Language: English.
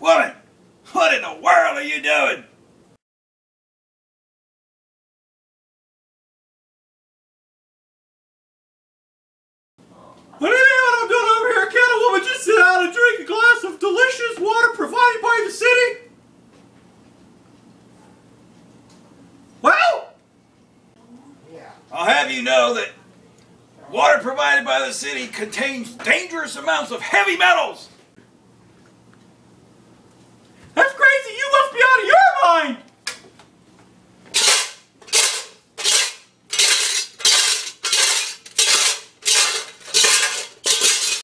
Woman, what in the world are you doing? What am what I'm doing over here? can a woman just sit down and drink a glass of delicious water provided by the city? Well, I'll have you know that water provided by the city contains dangerous amounts of heavy metals